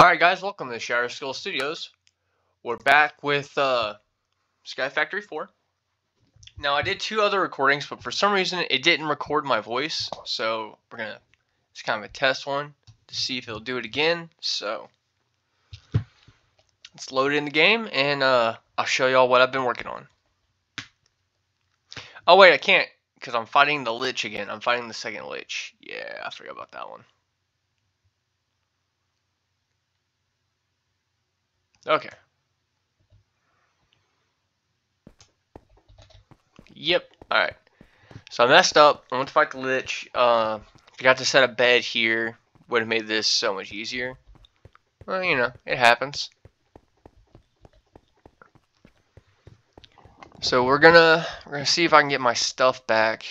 Alright guys, welcome to Shattered Skull Studios. We're back with uh, Sky Factory 4. Now I did two other recordings, but for some reason it didn't record my voice, so we're gonna, it's kind of a test one to see if it'll do it again, so let's load in the game and uh, I'll show y'all what I've been working on. Oh wait, I can't, because I'm fighting the Lich again. I'm fighting the second Lich. Yeah, I forgot about that one. Okay. Yep. Alright. So I messed up. I went to fight the Lich. Uh, forgot to set a bed here. Would have made this so much easier. Well, you know, it happens. So we're gonna we're gonna see if I can get my stuff back.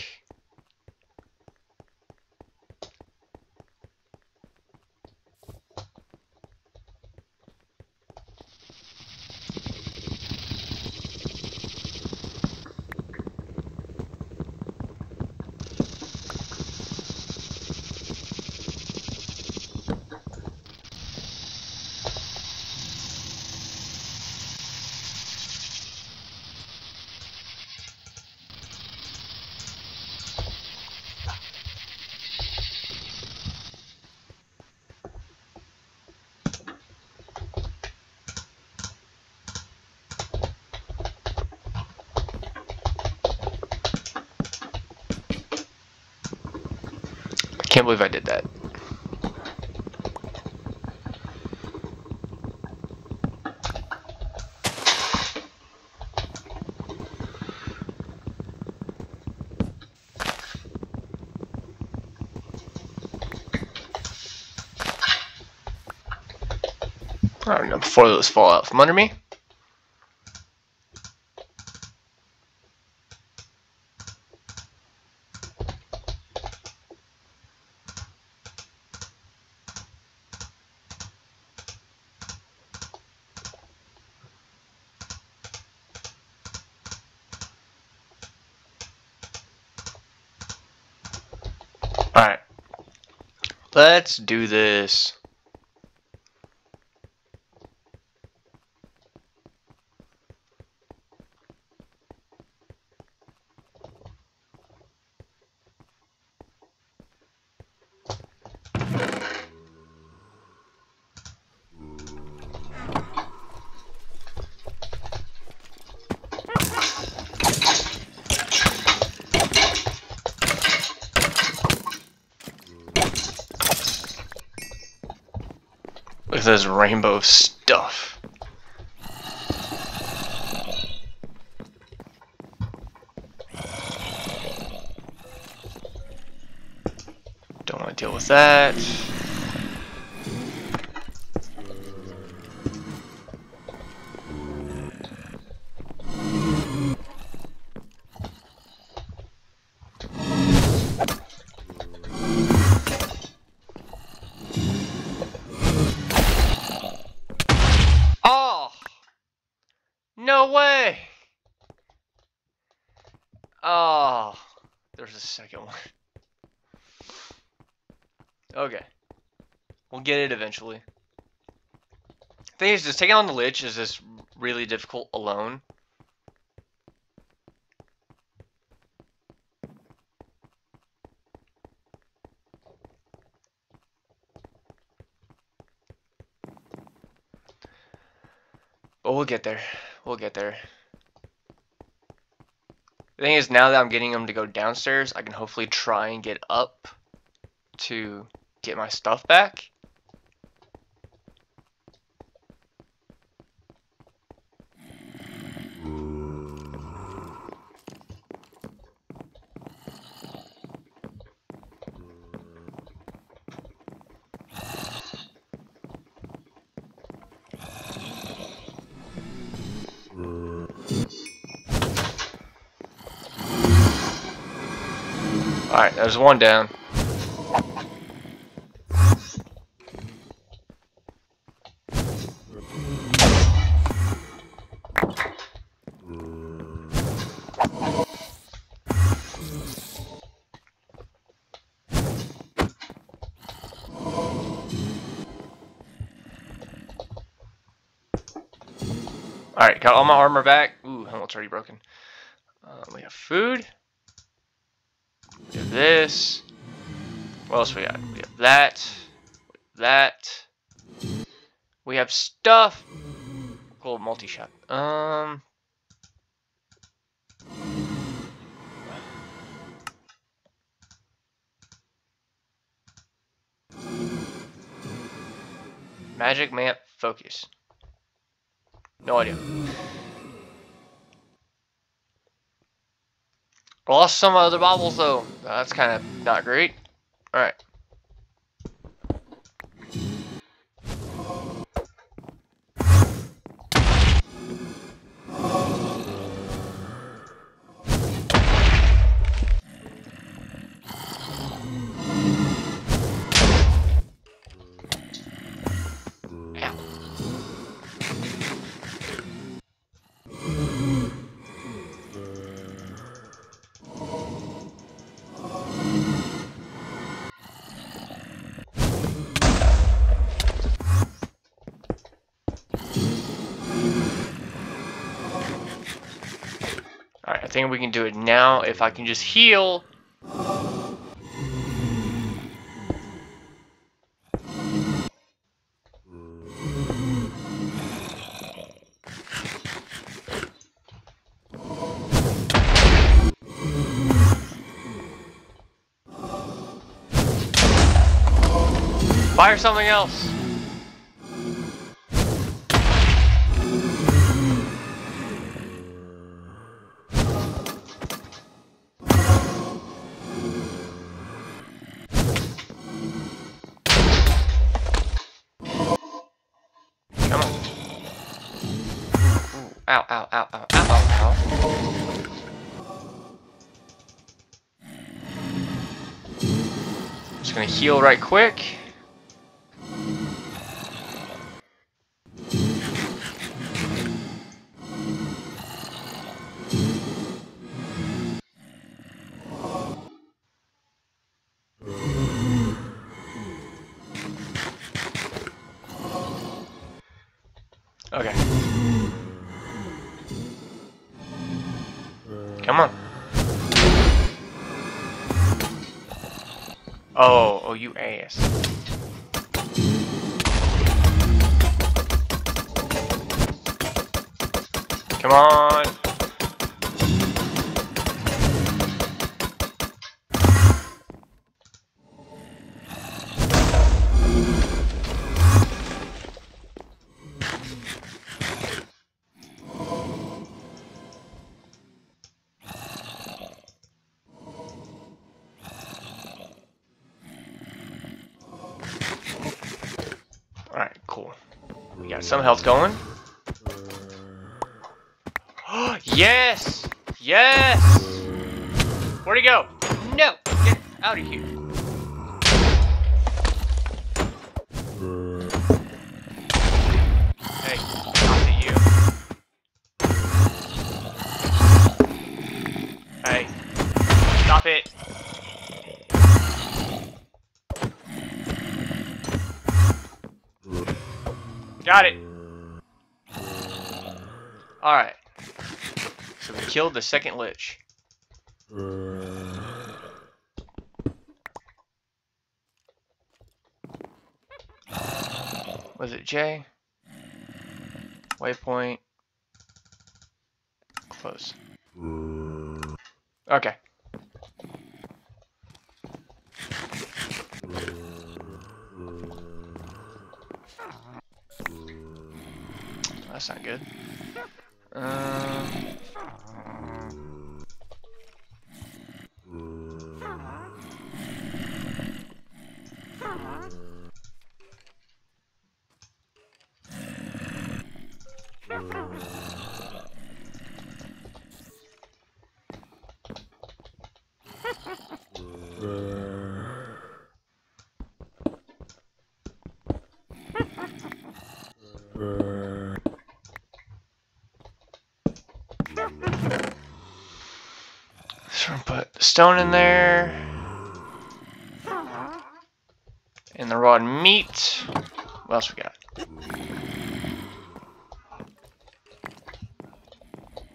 Can't believe I did that. I don't know, before those fall out from under me. Alright. Let's do this. Rainbow stuff. Don't want to deal with that. Okay. We'll get it eventually. Thing is, just taking on the Lich is just really difficult alone. But we'll get there. We'll get there. The thing is, now that I'm getting them to go downstairs, I can hopefully try and get up to get my stuff back. Alright, there's one down. Alright, got all my armor back. Ooh, helmet's already broken. Uh, we have food. We have this. What else we got? We have that. That. We have stuff. Cool, multi-shot. Um. Magic map focus. No idea. Lost some other baubles though. That's kind of not great. Alright. Think we can do it now if I can just heal. Fire something else. Heal right quick. Okay. Come on. Oh, oh, you ass. Come on. Some health going. yes! Yes! Where'd he go? No! Get out of here. Hey, not to you. Hey, stop it. Got it. Alright. So we killed the second lich. Was it J? Waypoint. Close. Okay. That's not good. Um, so we're gonna put the stone in there. And the raw meat. What else we got?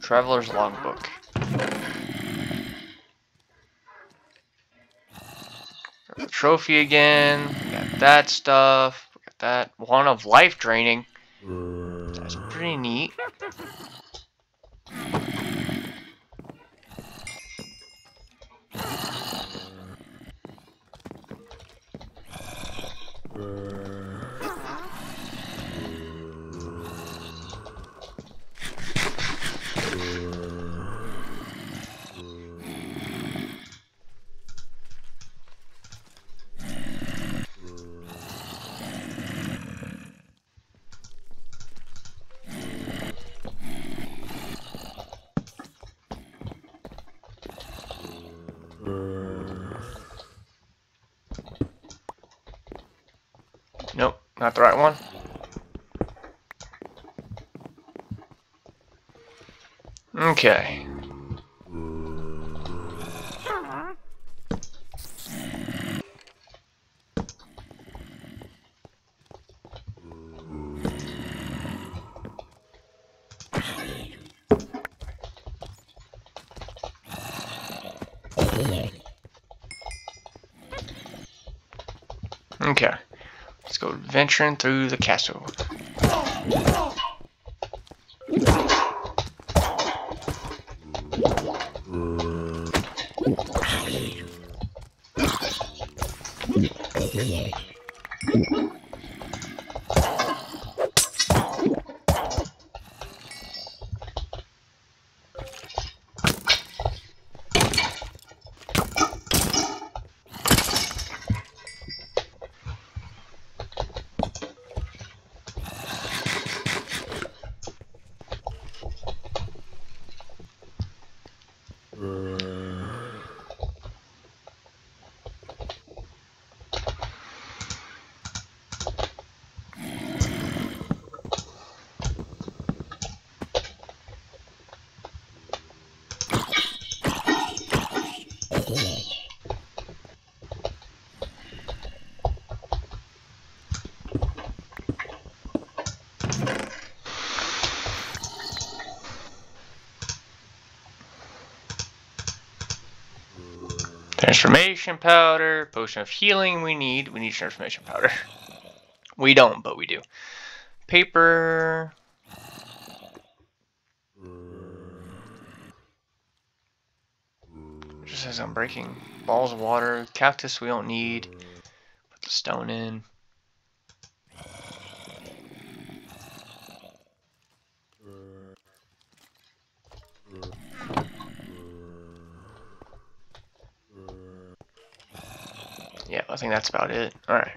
Traveler's Logbook. Trophy again. We got that stuff. We got that one of life draining. That's pretty neat. Nope, not the right one. Okay. Okay. Let's go venturing through the castle. weird. Transformation powder, potion of healing we need. We need transformation powder. We don't, but we do. Paper. I'm breaking balls of water. Cactus we don't need. Put the stone in. Yeah, I think that's about it. Alright.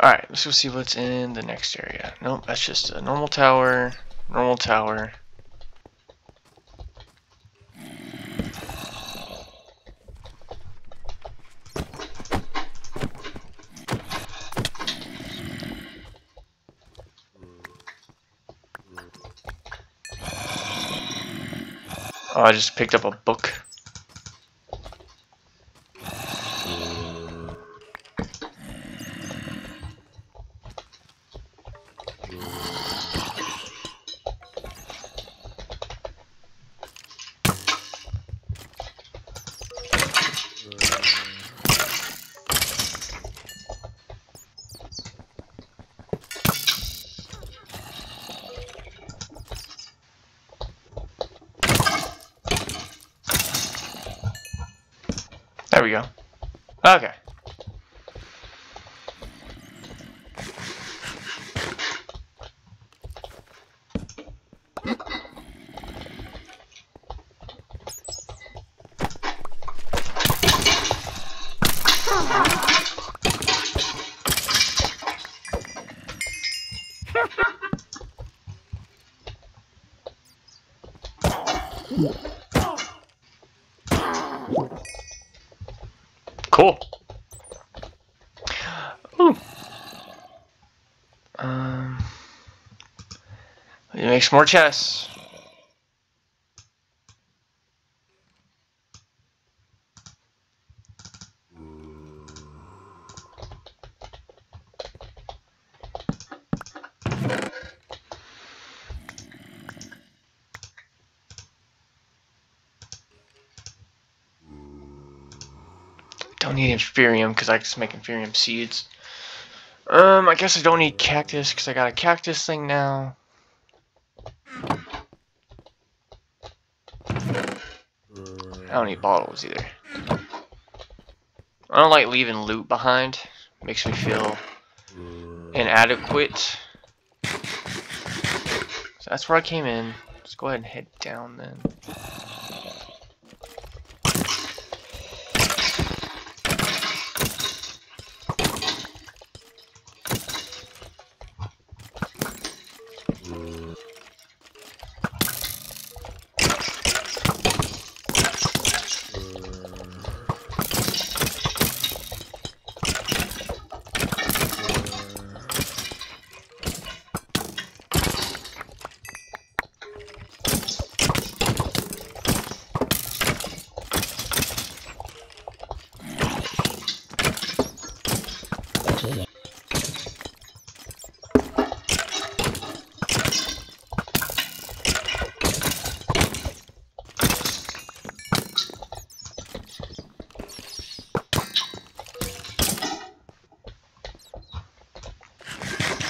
Alright, let's go see what's in the next area. Nope, that's just a normal tower, normal tower. Oh, I just picked up a book. There we go. Okay. Cool. Ooh. Um, it makes more chests. need inferium because I just make inferium seeds. Um, I guess I don't need cactus because I got a cactus thing now. I don't need bottles either. I don't like leaving loot behind. Makes me feel inadequate. So that's where I came in. Let's go ahead and head down then.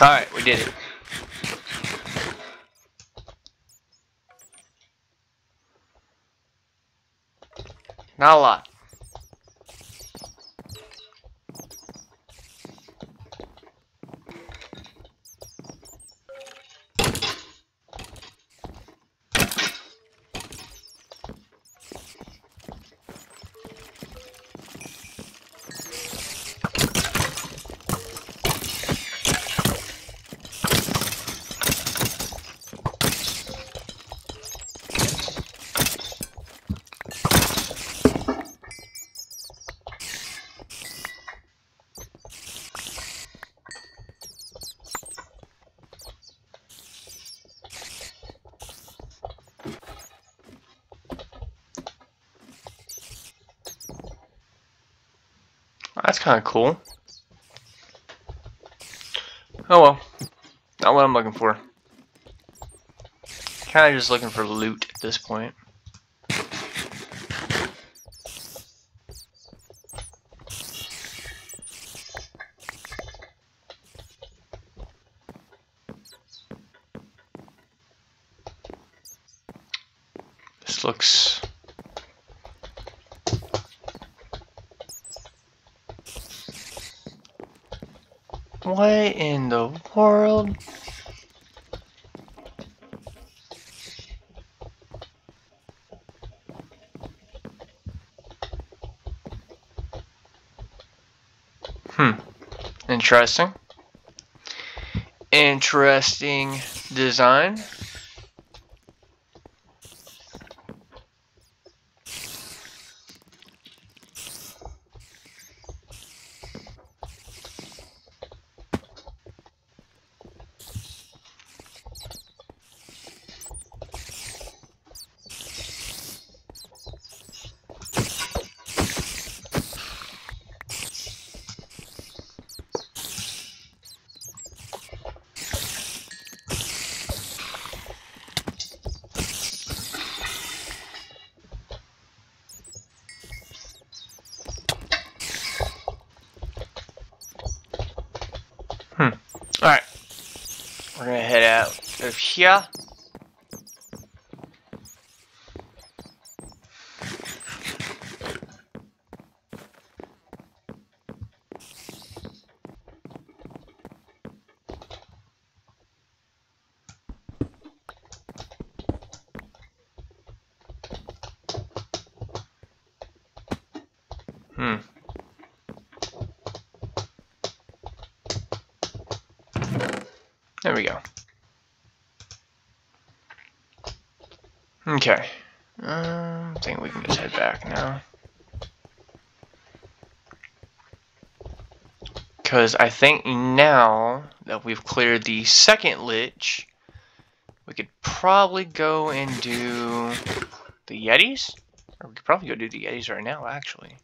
Alright, we did it. Not a lot. That's kind of cool. Oh well. Not what I'm looking for. Kind of just looking for loot at this point. This looks What in the world? Hmm. Interesting. Interesting design. Hmm. Alright. We're gonna head here. Hmm. There we go. Okay. Um, I think we can just head back now. Because I think now that we've cleared the second lich, we could probably go and do the Yetis? Or we could probably go do the Yetis right now, actually.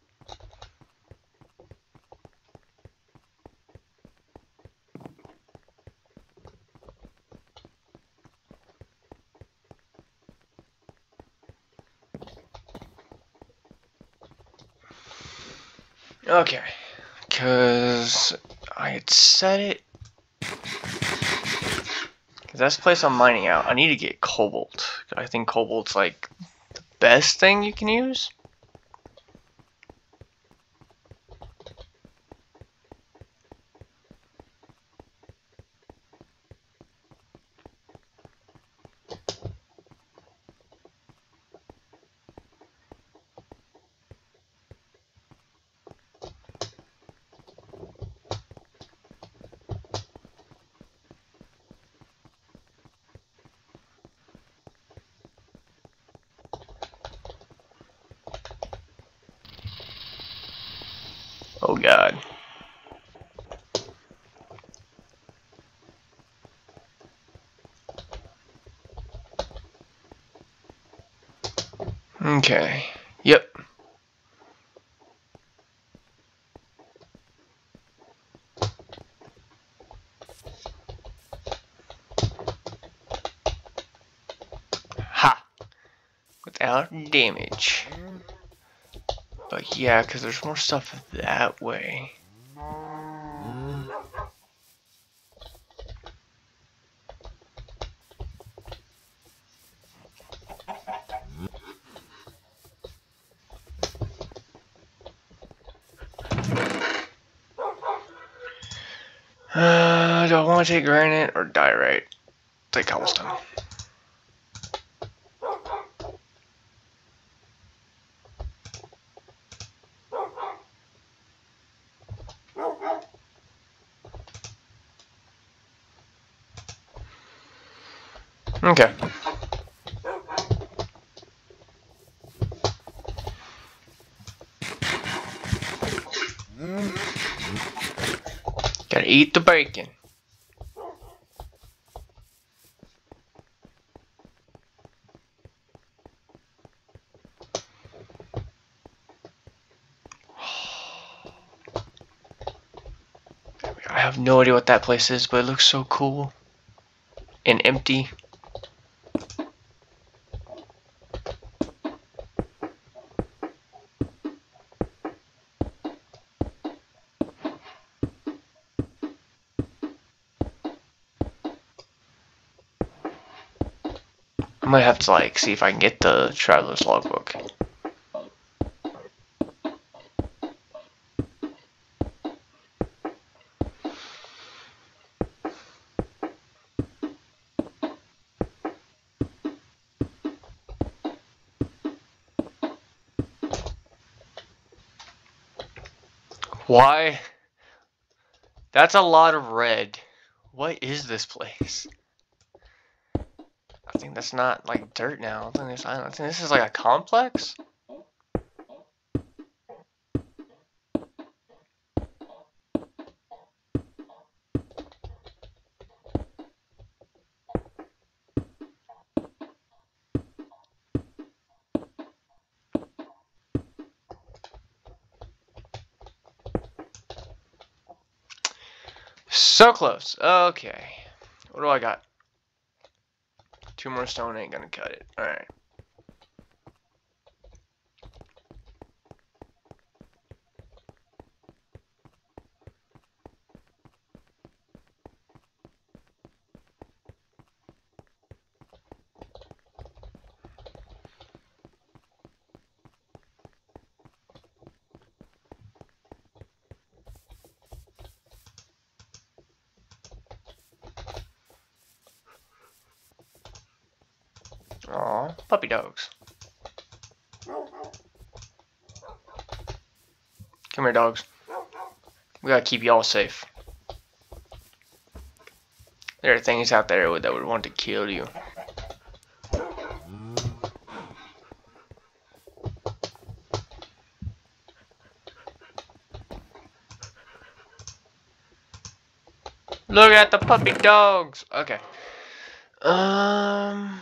Okay. Because I had set it. Because that's the place I'm mining out. I need to get cobalt. I think cobalt's like the best thing you can use. Oh god. Okay. Yep. Ha! Without damage. Yeah, because there's more stuff that way. Uh, do I want to take granite or diorite? Take cobblestone. Gotta eat the bacon. I have no idea what that place is, but it looks so cool and empty. Like see if I can get the traveler's logbook. Why? That's a lot of red. What is this place? That's not like dirt now. I think this think this is like a complex. So close. Okay. What do I got? Two more stone ain't gonna cut it. Alright. Aw, puppy dogs. Come here, dogs. We gotta keep y'all safe. There are things out there that would want to kill you. Look at the puppy dogs. Okay. Um,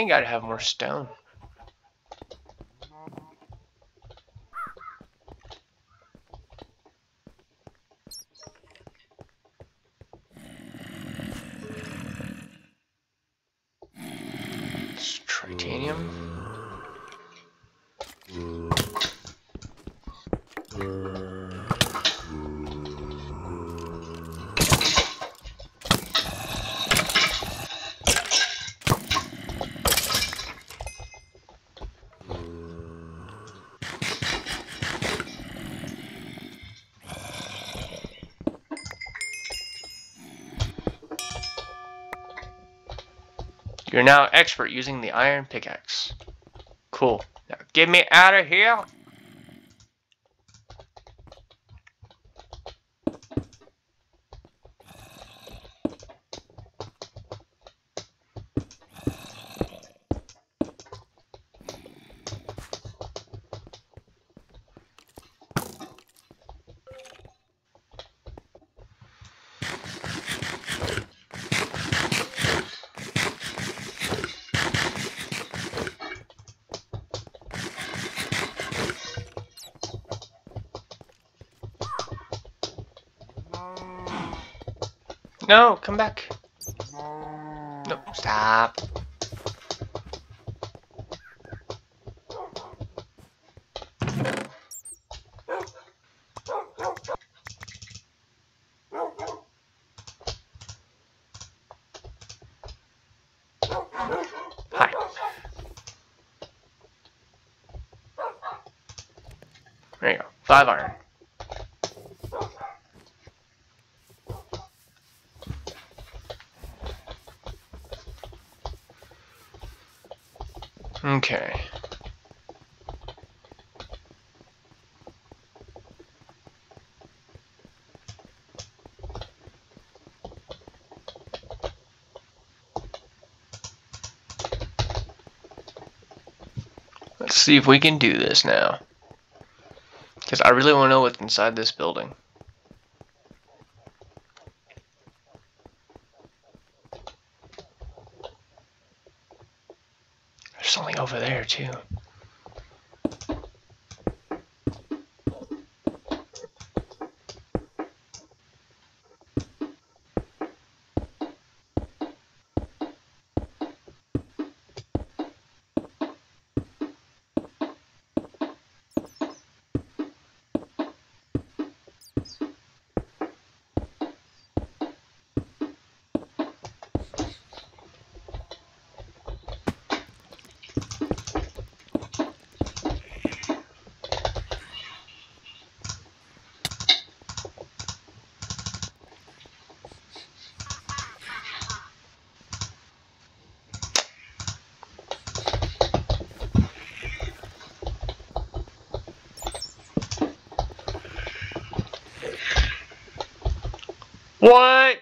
think I'd have more stone. It's titanium. You're now expert using the iron pickaxe. Cool. Now get me out of here. No, come back. No, stop. Hi. There you go. Five iron. Okay. Let's see if we can do this now. Because I really want to know what's inside this building. There's something over there too. What?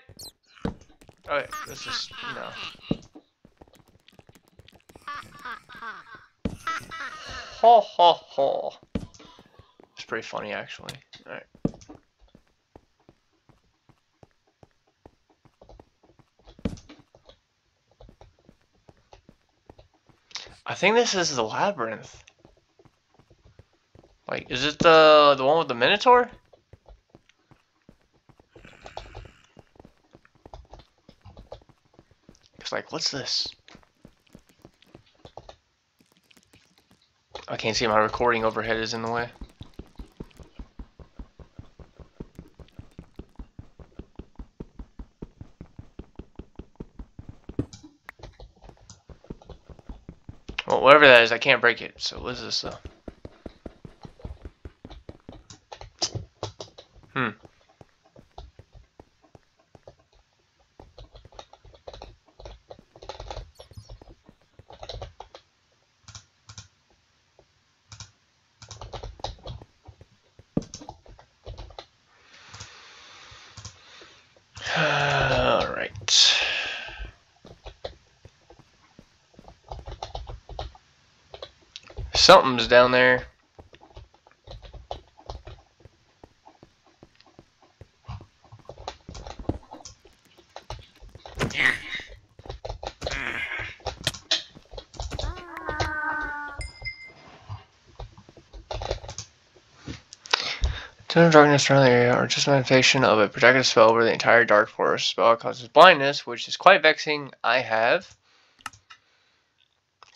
Okay, this is no. Ho ho ho. It's pretty funny actually. Alright. I think this is the labyrinth. Like, is it the the one with the Minotaur? Like, what's this? I can't see my recording overhead is in the way. Well, whatever that is, I can't break it. So what is this though? Hmm. All right. Something's down there. Total darkness around the area, or just a manifestation of a projected spell over the entire dark forest. Spell causes blindness, which is quite vexing. I have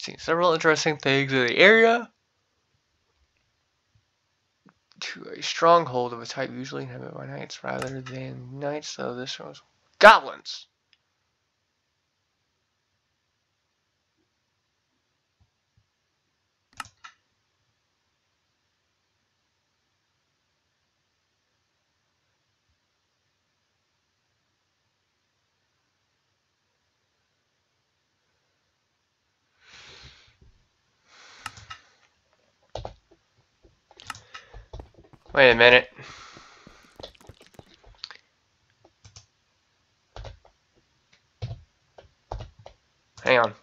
seen several interesting things in the area. To a stronghold of a type usually inhabited by knights rather than knights, so this was goblins. Wait a minute. Hang on.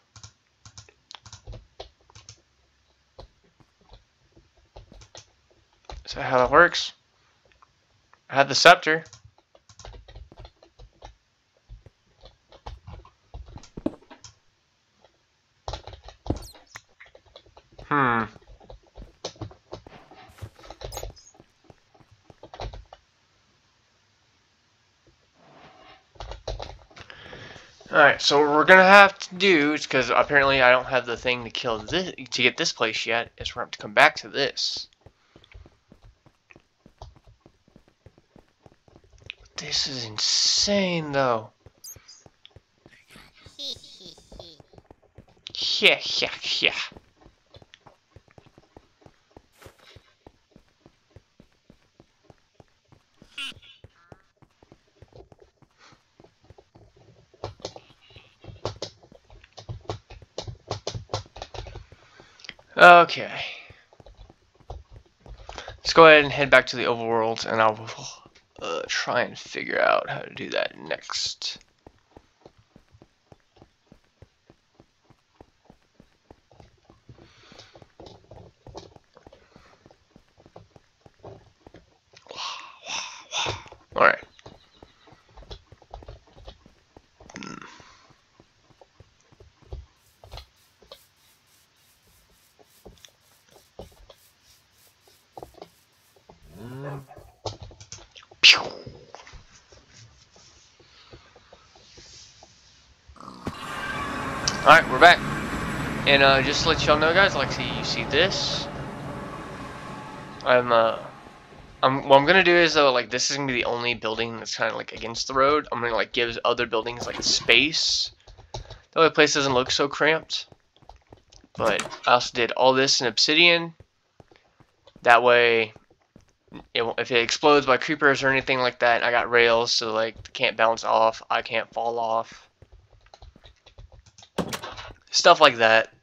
Is that how that works? I had the scepter. Hmm. Alright, so what we're gonna have to do is because apparently I don't have the thing to kill this to get this place yet, is we're gonna have to come back to this. This is insane though. Yeah, yeah, yeah. Okay. Let's go ahead and head back to the overworld and I'll uh, try and figure out how to do that next. Alright. Pew. Alright, we're back. And uh, just to let y'all know guys, like see you see this. I'm uh I'm what I'm gonna do is though like this is gonna be the only building that's kinda like against the road. I'm gonna like give other buildings like space. That way the place doesn't look so cramped. But I also did all this in obsidian. That way it, if it explodes by creepers or anything like that, I got rails so like can't bounce off, I can't fall off. Stuff like that.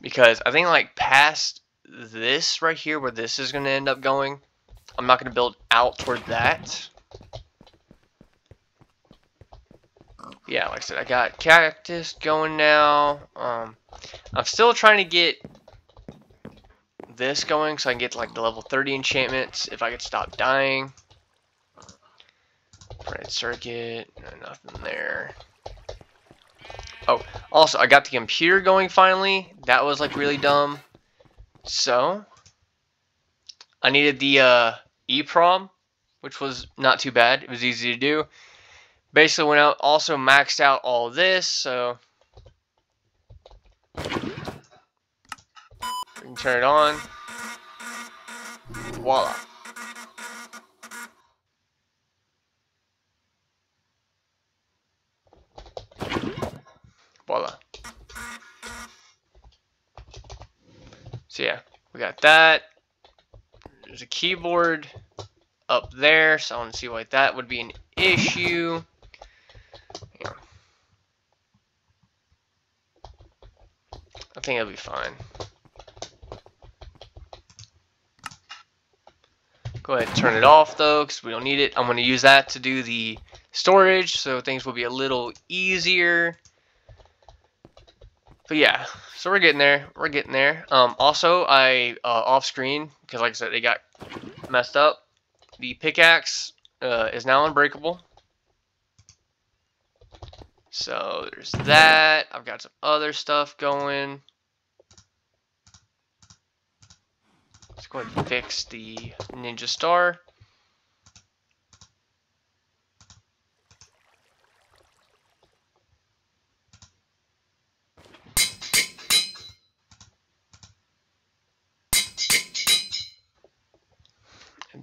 Because I think like past this right here where this is going to end up going, I'm not going to build out toward that. Yeah, like I said, I got cactus going now. Um, I'm still trying to get this going so I can get like the level 30 enchantments if I could stop dying. Printed circuit, nothing there. Also I got the computer going finally. That was like really dumb. So, I needed the uh, EEPROM, which was not too bad. It was easy to do. Basically went out, also maxed out all this, so we can turn it on. Voila. We got that. There's a keyboard up there, so I want to see why that would be an issue. Yeah. I think it'll be fine. Go ahead and turn it off though, because we don't need it. I'm going to use that to do the storage, so things will be a little easier. But yeah, so we're getting there. We're getting there. Um, also, I uh, off screen because, like I said, they got messed up. The pickaxe uh, is now unbreakable. So there's that. I've got some other stuff going. Let's go ahead and fix the Ninja Star.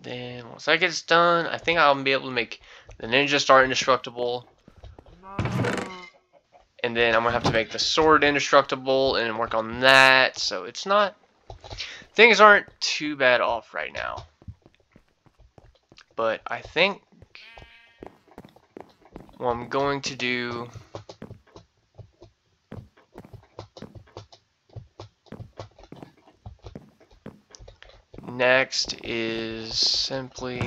Then once that gets done, I think I'll be able to make the Ninja Star indestructible. And then I'm going to have to make the sword indestructible and work on that. So it's not... Things aren't too bad off right now. But I think what I'm going to do... next is simply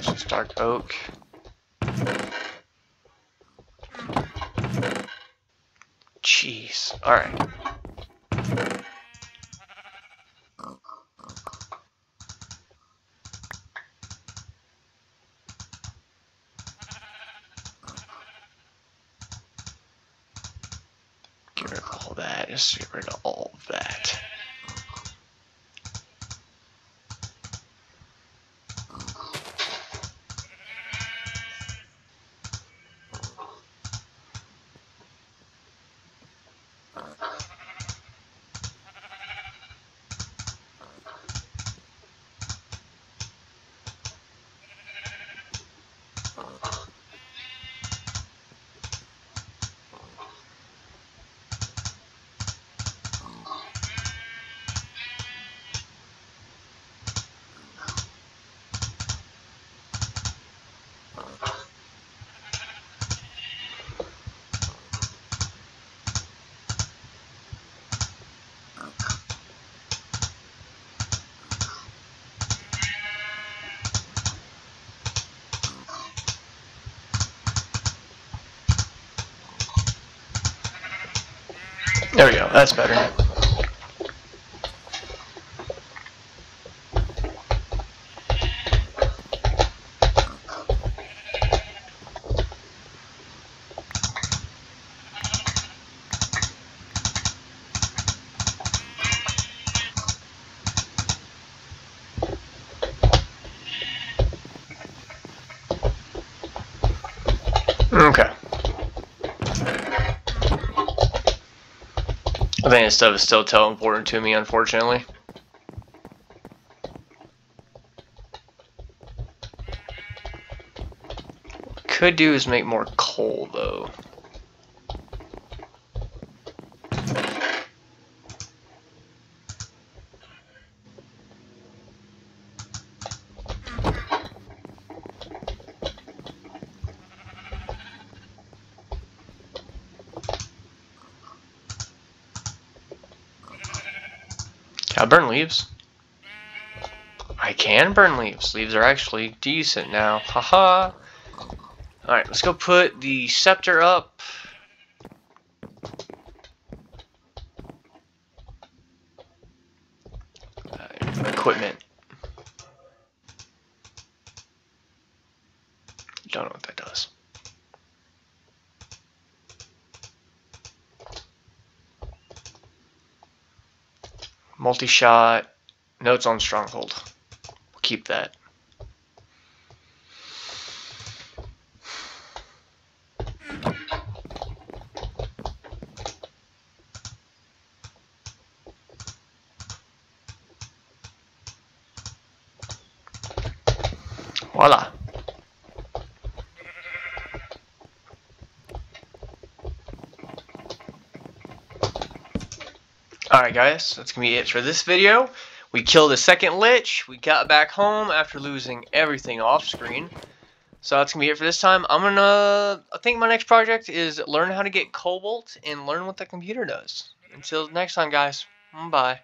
just dark oak. Jeez. Alright. Get rid of all that. Just get rid of all that. There we go. That's better. Okay. Stuff is still too important to me, unfortunately. Could do is make more coal, though. Can I burn leaves? I can burn leaves. Leaves are actually decent now. Haha. Alright, let's go put the scepter up. Uh, equipment. Don't know what that does. Multi-shot. Notes on Stronghold. We'll keep that. Voila. Alright guys, that's going to be it for this video. We killed a second lich. We got back home after losing everything off screen. So that's going to be it for this time. I'm going to, I think my next project is learn how to get Cobalt and learn what the computer does. Until next time guys, bye.